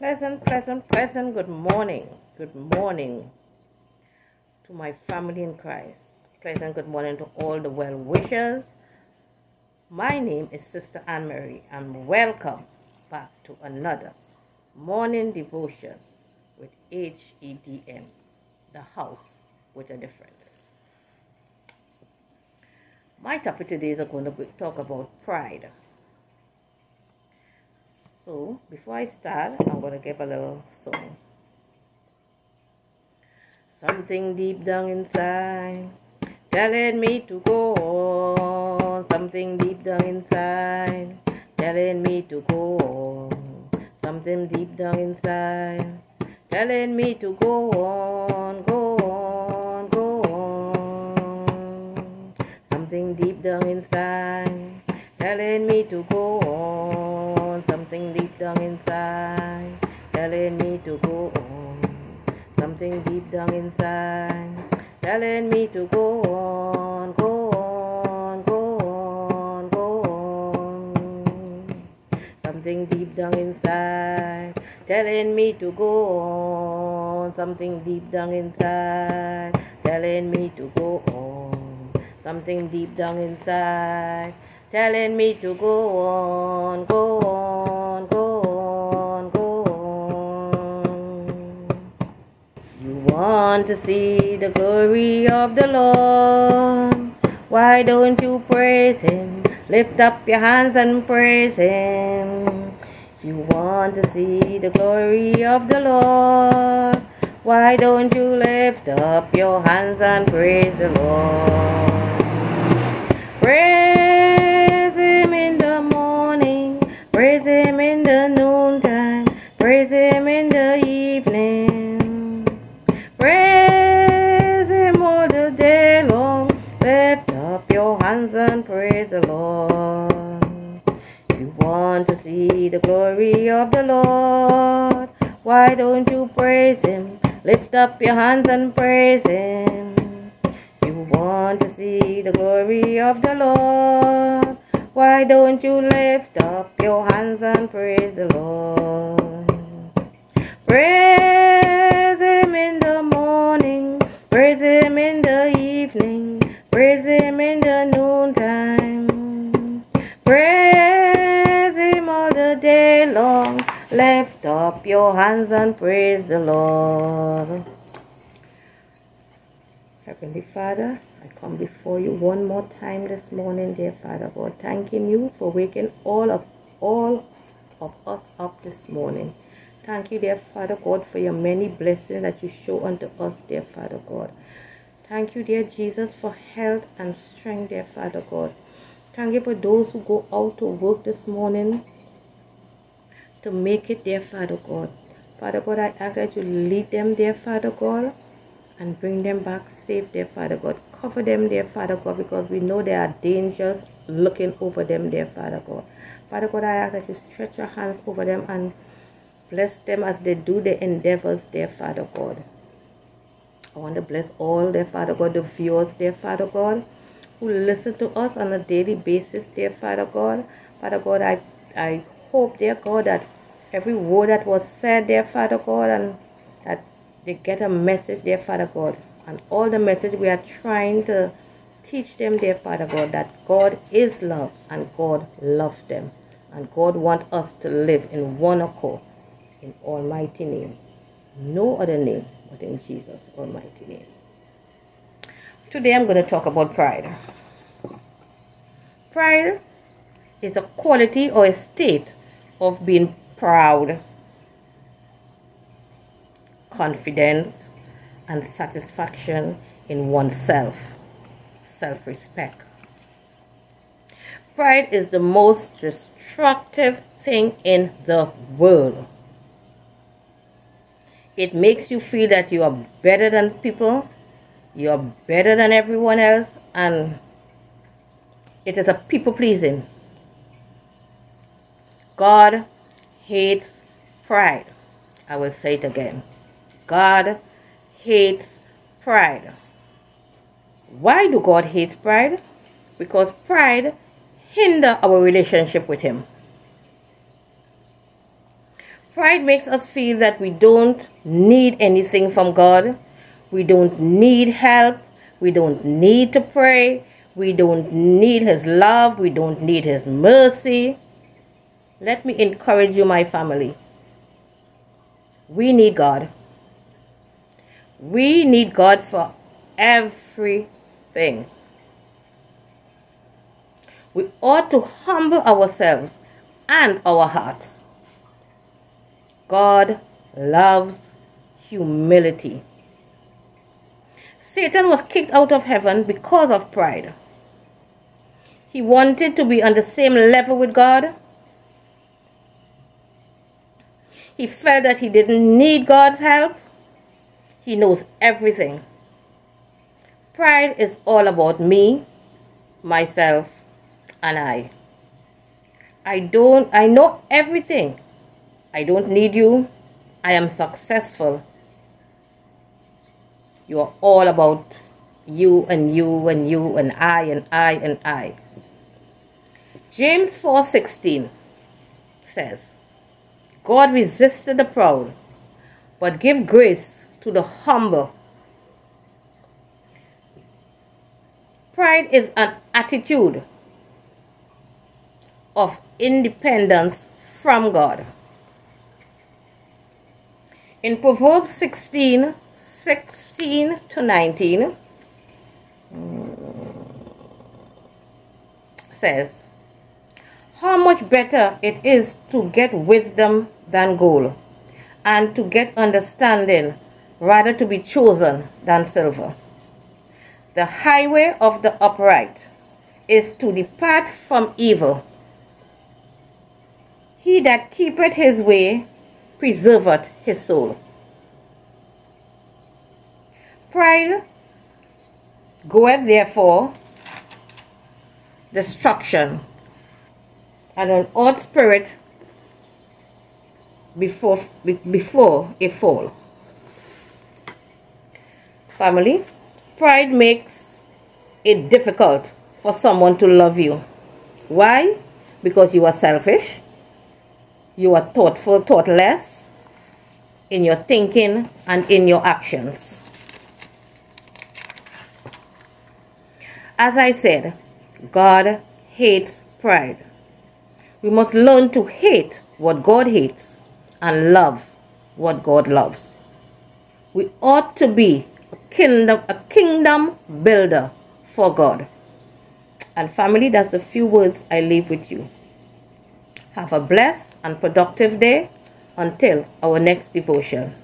Pleasant, pleasant, pleasant good morning. Good morning to my family in Christ. Pleasant good morning to all the well wishers. My name is Sister Ann Marie, and welcome back to another morning devotion with HEDM, the house with a difference. My topic today is going to talk about pride. So before I start, I'm going to give a little song. Something deep down inside telling me to go on. Something deep down inside telling me to go on. Something deep down inside telling me to go on, go on, go on. Something deep down inside telling me to go something deep down inside telling me to go on. Something deep down inside telling me to go on, go on, go on, go on. Something deep down inside telling me to go on. Something deep down inside telling me to go on. Something deep down inside telling me to go on, go on, want to see the glory of the Lord? Why don't you praise Him? Lift up your hands and praise Him. You want to see the glory of the Lord? Why don't you lift up your hands and praise the Lord? Praise Him in the morning, Praise Him in the noontime, praise Him in the evening. Why don't you praise Him? Lift up your hands and praise Him. You want to see the glory of the Lord? Why don't you lift up your hands and praise the Lord? Praise and praise the Lord. Heavenly Father, I come before you one more time this morning, dear Father God, thanking you for waking all of all of us up this morning. Thank you, dear Father God, for your many blessings that you show unto us, dear Father God. Thank you, dear Jesus, for health and strength, dear Father God. Thank you for those who go out to work this morning to make it, dear Father God. Father God, I ask that you lead them, dear Father God, and bring them back safe, dear Father God. Cover them, dear Father God, because we know there are dangers looking over them, dear Father God. Father God, I ask that you stretch your hands over them and bless them as they do their endeavors, dear Father God. I want to bless all, dear Father God, the viewers, dear Father God, who listen to us on a daily basis, dear Father God. Father God, I, I hope, dear God, that every word that was said, dear Father God, and that they get a message, dear Father God, and all the message we are trying to teach them, dear Father God, that God is love and God loves them. And God wants us to live in one accord in Almighty name. No other name but in Jesus' Almighty name. Today I'm going to talk about pride. Pride is a quality or a state of being proud, confidence, and satisfaction in oneself, self respect. Pride is the most destructive thing in the world. It makes you feel that you are better than people, you are better than everyone else, and it is a people pleasing. God hates pride. I will say it again. God hates pride. Why do God hate pride? Because pride hinder our relationship with him. Pride makes us feel that we don't need anything from God. We don't need help. We don't need to pray. We don't need His love. We don't need His mercy. Let me encourage you, my family. We need God. We need God for everything. We ought to humble ourselves and our hearts. God loves humility. Satan was kicked out of heaven because of pride. He wanted to be on the same level with God. He felt that he didn't need God's help. He knows everything. Pride is all about me, myself, and I. I don't, I know everything. I don't need you. I am successful. You are all about you and you and you and I and I and I. James 4:16 says, God resisted the proud, but give grace to the humble. Pride is an attitude of independence from God. In Proverbs 16 16 to 19, says, How much better it is to get wisdom than gold, and to get understanding rather to be chosen than silver. The highway of the upright is to depart from evil he that keepeth his way preserveth his soul. Pride goeth therefore destruction, and an odd spirit before before a fall. Family, pride makes it difficult for someone to love you. Why? Because you are selfish you are thoughtful, thoughtless in your thinking and in your actions. As I said, God hates pride. We must learn to hate what God hates and love what God loves. We ought to be a kingdom, a kingdom builder for God. And family, that's the few words I leave with you. Have a blessed and productive day until our next devotion.